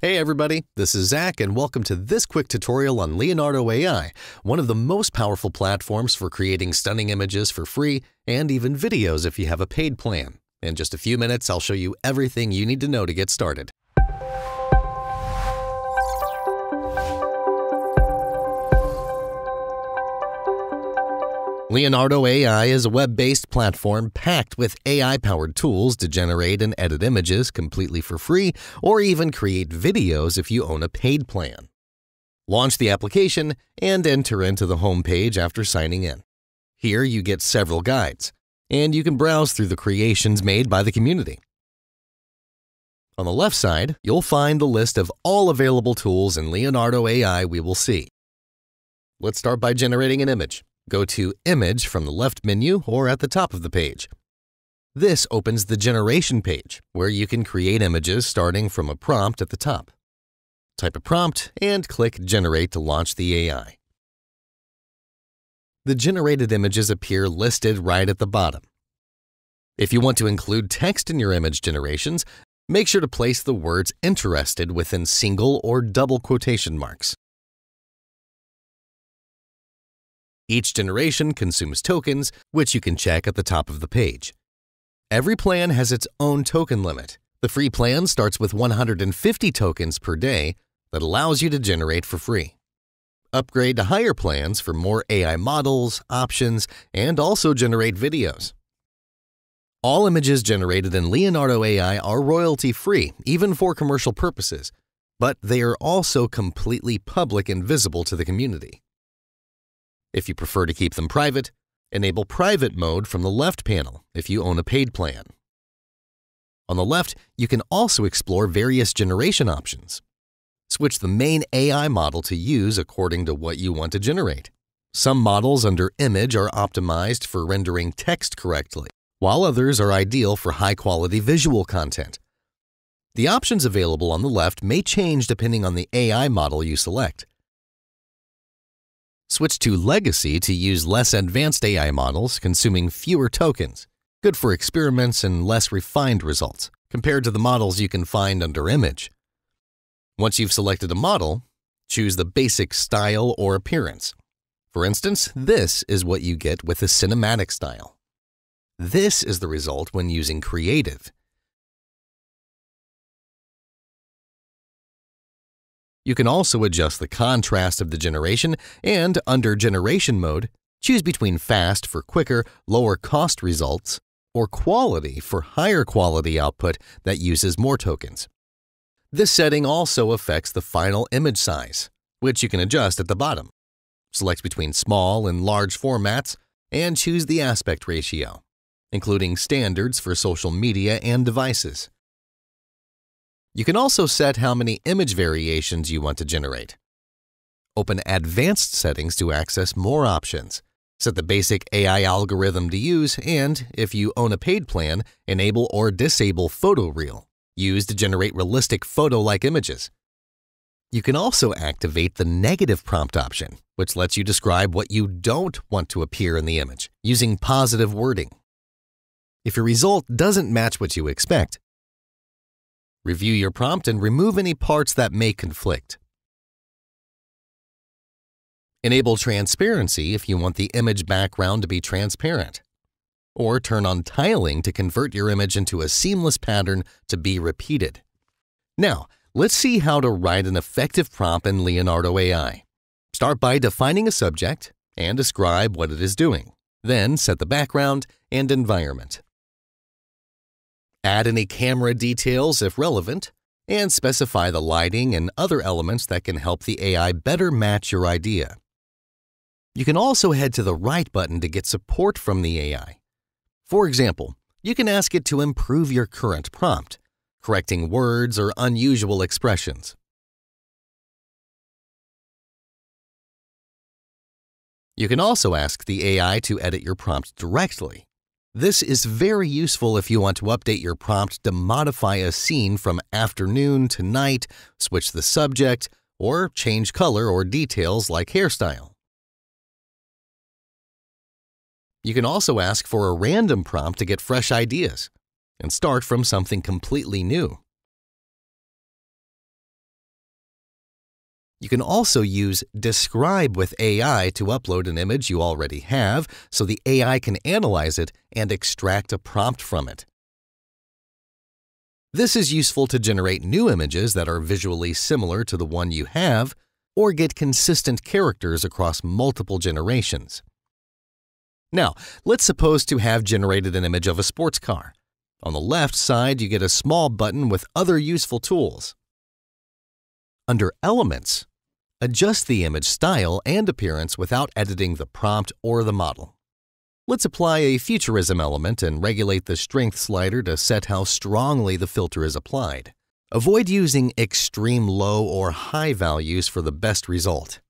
Hey everybody, this is Zach and welcome to this quick tutorial on Leonardo AI, one of the most powerful platforms for creating stunning images for free and even videos if you have a paid plan. In just a few minutes, I'll show you everything you need to know to get started. Leonardo AI is a web-based platform packed with AI-powered tools to generate and edit images completely for free or even create videos if you own a paid plan. Launch the application and enter into the home page after signing in. Here you get several guides, and you can browse through the creations made by the community. On the left side, you'll find the list of all available tools in Leonardo AI we will see. Let's start by generating an image. Go to Image from the left menu or at the top of the page. This opens the Generation page, where you can create images starting from a prompt at the top. Type a prompt and click Generate to launch the AI. The generated images appear listed right at the bottom. If you want to include text in your image generations, make sure to place the words interested within single or double quotation marks. Each generation consumes tokens, which you can check at the top of the page. Every plan has its own token limit. The free plan starts with 150 tokens per day that allows you to generate for free. Upgrade to higher plans for more AI models, options, and also generate videos. All images generated in Leonardo AI are royalty free, even for commercial purposes, but they are also completely public and visible to the community. If you prefer to keep them private, enable Private mode from the left panel if you own a paid plan. On the left, you can also explore various generation options. Switch the main AI model to use according to what you want to generate. Some models under Image are optimized for rendering text correctly, while others are ideal for high-quality visual content. The options available on the left may change depending on the AI model you select. Switch to Legacy to use less advanced AI models consuming fewer tokens, good for experiments and less refined results compared to the models you can find under Image. Once you've selected a model, choose the basic style or appearance. For instance, this is what you get with the cinematic style. This is the result when using Creative. You can also adjust the contrast of the generation and, under Generation mode, choose between Fast for quicker, lower cost results or Quality for higher quality output that uses more tokens. This setting also affects the final image size, which you can adjust at the bottom. Select between small and large formats and choose the aspect ratio, including standards for social media and devices. You can also set how many image variations you want to generate. Open Advanced Settings to access more options. Set the basic AI algorithm to use and, if you own a paid plan, enable or disable Photo Real, used to generate realistic photo-like images. You can also activate the negative prompt option, which lets you describe what you don't want to appear in the image, using positive wording. If your result doesn't match what you expect, Review your prompt and remove any parts that may conflict. Enable transparency if you want the image background to be transparent. Or turn on tiling to convert your image into a seamless pattern to be repeated. Now, let's see how to write an effective prompt in Leonardo AI. Start by defining a subject and describe what it is doing. Then set the background and environment. Add any camera details if relevant, and specify the lighting and other elements that can help the AI better match your idea. You can also head to the Right button to get support from the AI. For example, you can ask it to improve your current prompt, correcting words or unusual expressions. You can also ask the AI to edit your prompt directly. This is very useful if you want to update your prompt to modify a scene from afternoon to night, switch the subject, or change color or details like hairstyle. You can also ask for a random prompt to get fresh ideas and start from something completely new. You can also use Describe with AI to upload an image you already have so the AI can analyze it and extract a prompt from it. This is useful to generate new images that are visually similar to the one you have or get consistent characters across multiple generations. Now, let's suppose to have generated an image of a sports car. On the left side, you get a small button with other useful tools. Under Elements, adjust the image style and appearance without editing the prompt or the model. Let's apply a futurism element and regulate the strength slider to set how strongly the filter is applied. Avoid using extreme low or high values for the best result.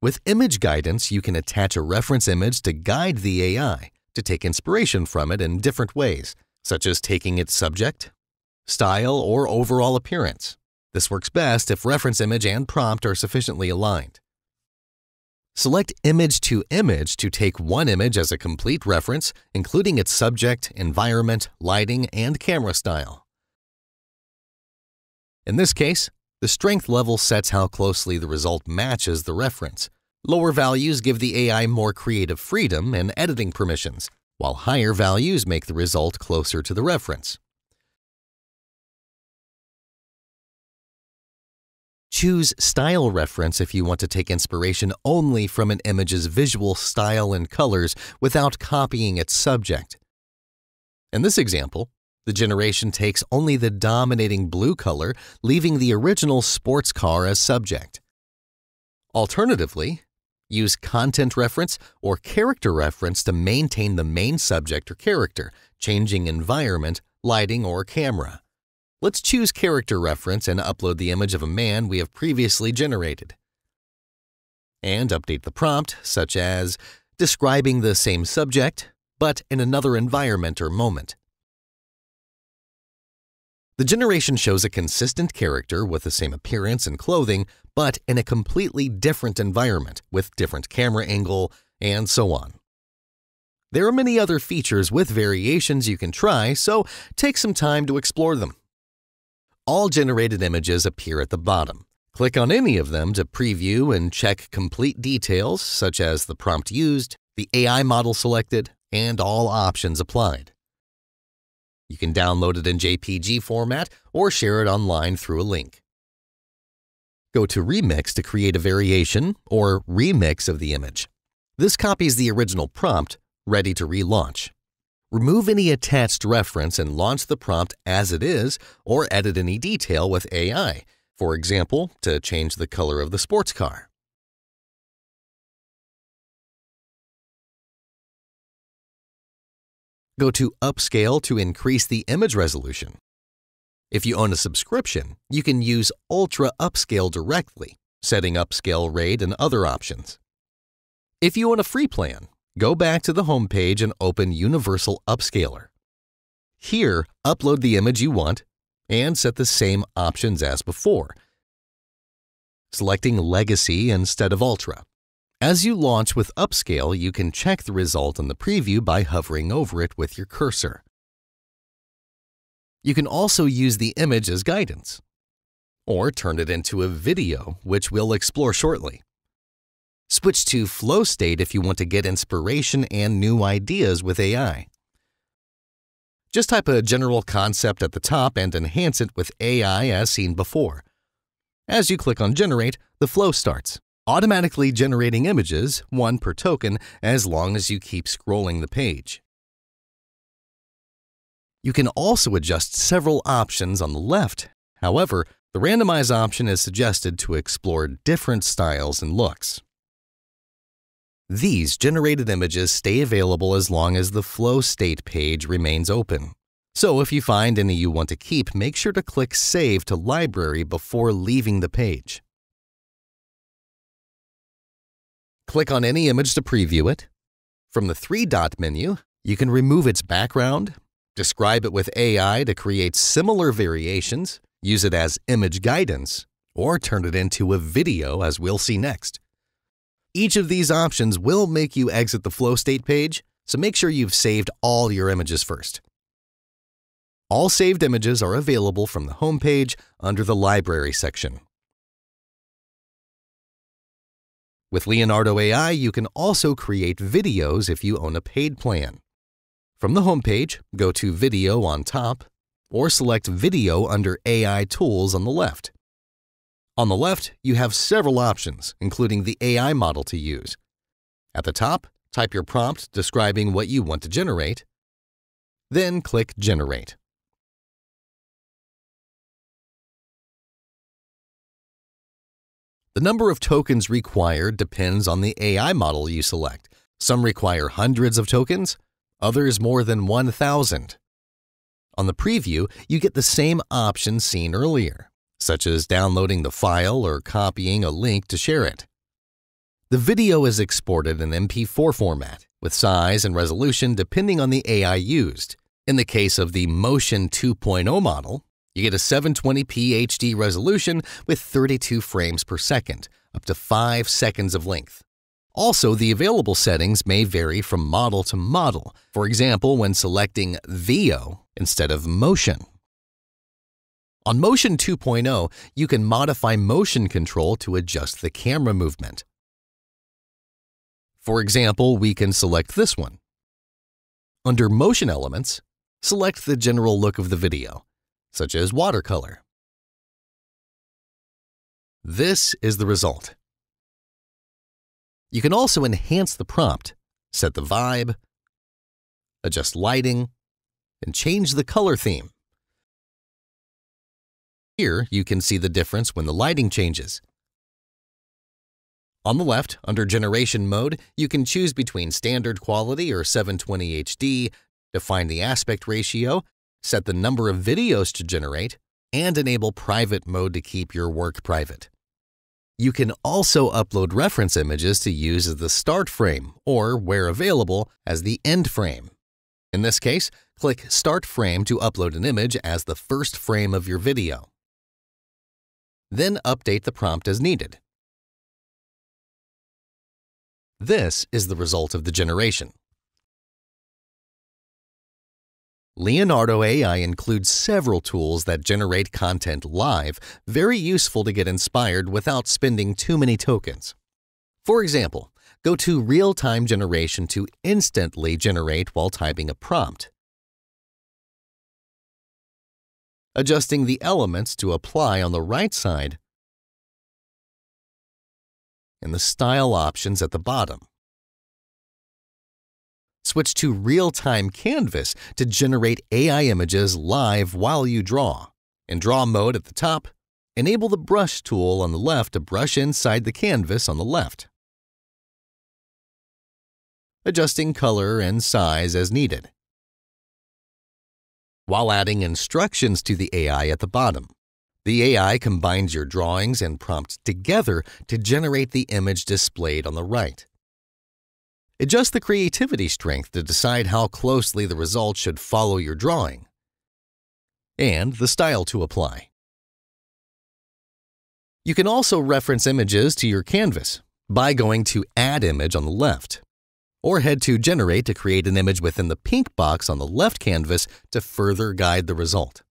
With image guidance, you can attach a reference image to guide the AI to take inspiration from it in different ways, such as taking its subject, style, or overall appearance. This works best if reference image and prompt are sufficiently aligned. Select Image to Image to take one image as a complete reference, including its subject, environment, lighting, and camera style. In this case, the strength level sets how closely the result matches the reference. Lower values give the AI more creative freedom and editing permissions, while higher values make the result closer to the reference. Choose Style Reference if you want to take inspiration only from an image's visual style and colors without copying its subject. In this example, the generation takes only the dominating blue color, leaving the original sports car as subject. Alternatively, use content reference or character reference to maintain the main subject or character, changing environment, lighting, or camera. Let's choose character reference and upload the image of a man we have previously generated. And update the prompt, such as describing the same subject, but in another environment or moment. The generation shows a consistent character with the same appearance and clothing, but in a completely different environment with different camera angle and so on. There are many other features with variations you can try, so take some time to explore them. All generated images appear at the bottom. Click on any of them to preview and check complete details such as the prompt used, the AI model selected, and all options applied. You can download it in JPG format or share it online through a link. Go to Remix to create a variation or remix of the image. This copies the original prompt, ready to relaunch. Remove any attached reference and launch the prompt as it is or edit any detail with AI, for example, to change the color of the sports car. Go to Upscale to increase the image resolution. If you own a subscription, you can use Ultra Upscale directly, setting upscale rate and other options. If you own a free plan, Go back to the home page and open Universal Upscaler. Here, upload the image you want and set the same options as before, selecting Legacy instead of Ultra. As you launch with Upscale, you can check the result in the preview by hovering over it with your cursor. You can also use the image as guidance, or turn it into a video, which we'll explore shortly. Switch to flow state if you want to get inspiration and new ideas with AI. Just type a general concept at the top and enhance it with AI as seen before. As you click on Generate, the flow starts, automatically generating images, one per token, as long as you keep scrolling the page. You can also adjust several options on the left. However, the randomize option is suggested to explore different styles and looks. These generated images stay available as long as the flow state page remains open. So if you find any you want to keep, make sure to click Save to Library before leaving the page. Click on any image to preview it. From the three-dot menu, you can remove its background, describe it with AI to create similar variations, use it as image guidance, or turn it into a video as we'll see next. Each of these options will make you exit the flow state page, so make sure you've saved all your images first. All saved images are available from the home page under the Library section. With Leonardo AI, you can also create videos if you own a paid plan. From the home page, go to Video on top, or select Video under AI Tools on the left. On the left, you have several options, including the AI model to use. At the top, type your prompt describing what you want to generate, then click Generate. The number of tokens required depends on the AI model you select. Some require hundreds of tokens, others more than 1,000. On the preview, you get the same options seen earlier, such as downloading the file or copying a link to share it. The video is exported in MP4 format, with size and resolution depending on the AI used. In the case of the Motion 2.0 model, you get a 720p HD resolution with 32 frames per second, up to 5 seconds of length. Also, the available settings may vary from model to model, for example, when selecting Veo instead of Motion. On Motion 2.0, you can modify motion control to adjust the camera movement. For example, we can select this one. Under Motion Elements, select the general look of the video such as watercolor. This is the result. You can also enhance the prompt, set the vibe, adjust lighting, and change the color theme. Here, you can see the difference when the lighting changes. On the left, under Generation Mode, you can choose between Standard Quality or 720 HD, define the aspect ratio, set the number of videos to generate, and enable private mode to keep your work private. You can also upload reference images to use as the start frame or, where available, as the end frame. In this case, click Start Frame to upload an image as the first frame of your video. Then update the prompt as needed. This is the result of the generation. Leonardo AI includes several tools that generate content live, very useful to get inspired without spending too many tokens. For example, go to Real-Time Generation to instantly generate while typing a prompt. Adjusting the elements to apply on the right side and the style options at the bottom. Switch to Real-Time Canvas to generate AI images live while you draw. In Draw mode at the top, enable the Brush tool on the left to brush inside the canvas on the left, adjusting color and size as needed, while adding instructions to the AI at the bottom. The AI combines your drawings and prompts together to generate the image displayed on the right. Adjust the creativity strength to decide how closely the result should follow your drawing, and the style to apply. You can also reference images to your canvas by going to Add Image on the left, or head to Generate to create an image within the pink box on the left canvas to further guide the result.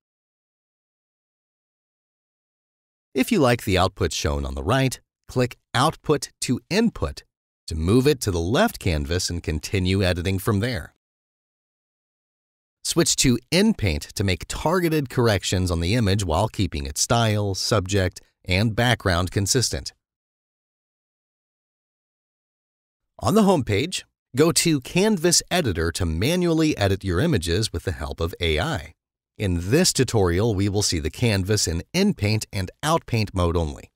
If you like the output shown on the right, click Output to Input to move it to the left canvas and continue editing from there. Switch to InPaint to make targeted corrections on the image while keeping its style, subject, and background consistent. On the home page, go to Canvas Editor to manually edit your images with the help of AI. In this tutorial, we will see the canvas in InPaint and OutPaint mode only.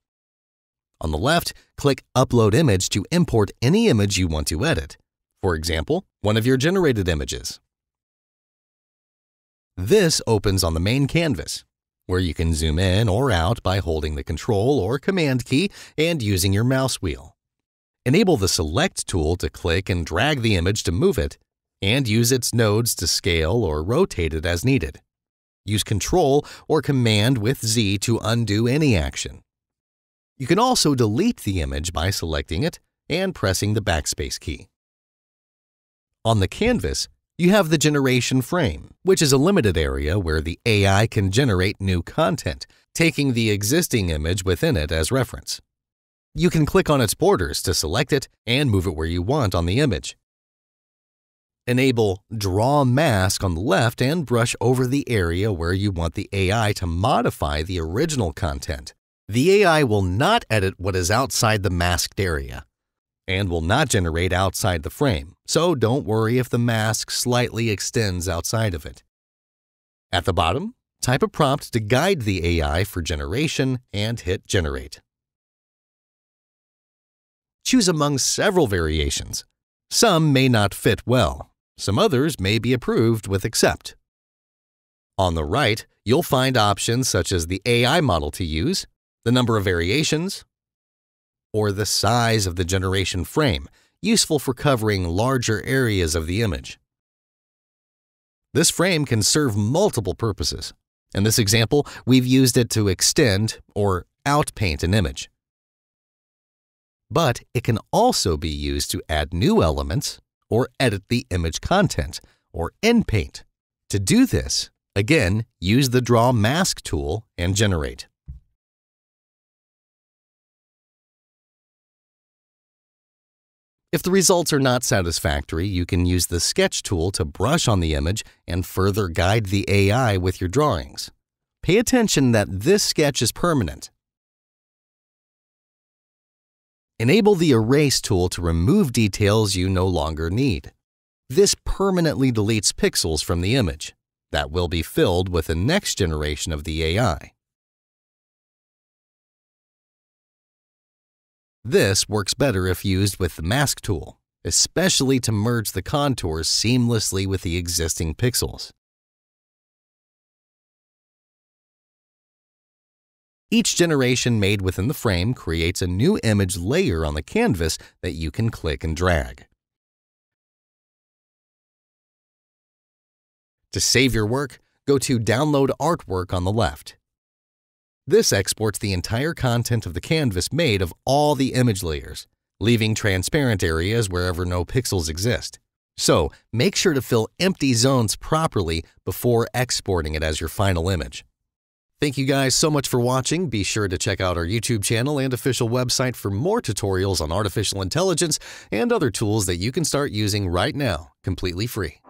On the left, click Upload Image to import any image you want to edit. For example, one of your generated images. This opens on the main canvas, where you can zoom in or out by holding the Control or Command key and using your mouse wheel. Enable the Select tool to click and drag the image to move it, and use its nodes to scale or rotate it as needed. Use Control or Command with Z to undo any action. You can also delete the image by selecting it and pressing the backspace key. On the canvas, You have the generation frame, which is a limited area where the AI can generate new content, taking the existing image within it as reference. You can click on its borders to select it and move it where you want on the image. Enable Draw Mask on the left and brush over the area where you want the AI to modify the original content. The AI will not edit what is outside the masked area and will not generate outside the frame, so don't worry if the mask slightly extends outside of it. At the bottom, type a prompt to guide the AI for generation and hit Generate. Choose among several variations. Some may not fit well, some others may be approved with Accept. On the right, you'll find options such as the AI model to use, the number of variations, or the size of the generation frame, useful for covering larger areas of the image. This frame can serve multiple purposes. In this example, we've used it to extend or outpaint an image. But it can also be used to add new elements or edit the image content or inpaint. To do this, again, use the Draw Mask tool and generate. If the results are not satisfactory, you can use the Sketch tool to brush on the image and further guide the AI with your drawings. Pay attention that this sketch is permanent. Enable the Erase tool to remove details you no longer need. This permanently deletes pixels from the image that will be filled with the next generation of the AI. This works better if used with the Mask tool, especially to merge the contours seamlessly with the existing pixels. Each generation made within the frame creates a new image layer on the canvas that you can click and drag. To save your work, go to Download Artwork on the left. This exports the entire content of the canvas made of all the image layers, leaving transparent areas wherever no pixels exist. So, make sure to fill empty zones properly before exporting it as your final image. Thank you guys so much for watching. Be sure to check out our YouTube channel and official website for more tutorials on artificial intelligence and other tools that you can start using right now, completely free.